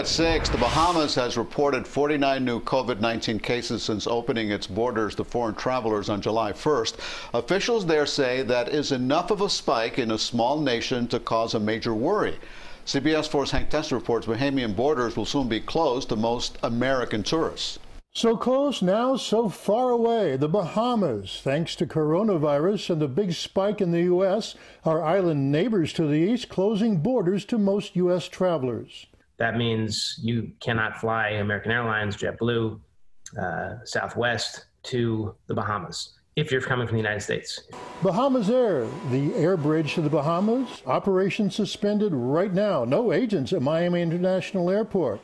at 6, the Bahamas has reported 49 new COVID 19 cases since opening its borders to foreign travelers on July 1st. Officials there say that is enough of a spike in a small nation to cause a major worry. CBS 4's Hank Tester reports Bahamian borders will soon be closed to most American tourists. So close now, so far away. The Bahamas, thanks to coronavirus and the big spike in the U.S., our island neighbors to the east closing borders to most U.S. travelers. That means you cannot fly American Airlines, JetBlue, uh, Southwest to the Bahamas if you're coming from the United States. Bahamasair, the air bridge to the Bahamas, operation suspended right now. No agents at Miami International Airport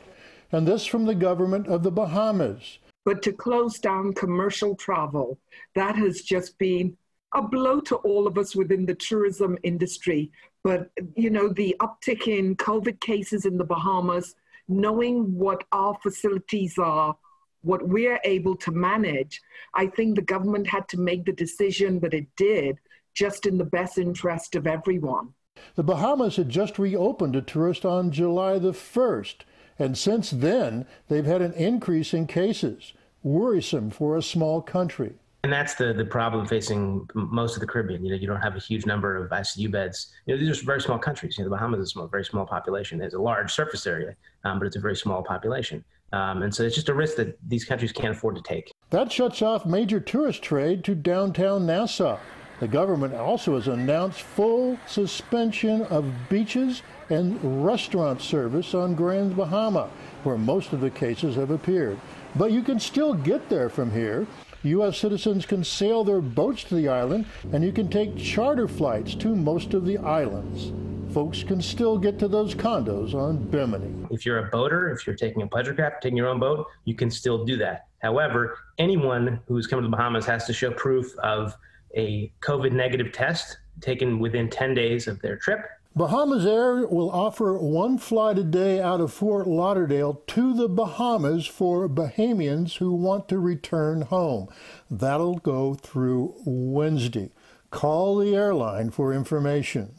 and this from the government of the Bahamas. But to close down commercial travel, that has just been a blow to all of us within the tourism industry. But, you know, the uptick in COVID cases in the Bahamas, knowing what our facilities are, what we're able to manage, I think the government had to make the decision that it did just in the best interest of everyone. The Bahamas had just reopened to tourists on July the 1st. And since then, they've had an increase in cases, worrisome for a small country. And that's the, the problem facing most of the Caribbean. You know, you don't have a huge number of ICU beds. You know, these are very small countries. You know, the Bahamas is a small, very small population. There's a large surface area, um, but it's a very small population. Um, and so it's just a risk that these countries can't afford to take. That shuts off major tourist trade to downtown Nassau. The government also has announced full suspension of beaches and restaurant service on Grand Bahama, where most of the cases have appeared. But you can still get there from here. U.S. citizens can sail their boats to the island, and you can take charter flights to most of the islands. Folks can still get to those condos on Bimini. If you're a boater, if you're taking a pleasure craft, taking your own boat, you can still do that. However, anyone who's coming to the Bahamas has to show proof of a COVID negative test taken within 10 days of their trip. Bahamasair will offer one flight a day out of Fort Lauderdale to the Bahamas for Bahamians who want to return home. That'll go through Wednesday. Call the airline for information.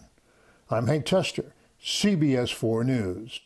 I'm Hank Tester, CBS 4 News.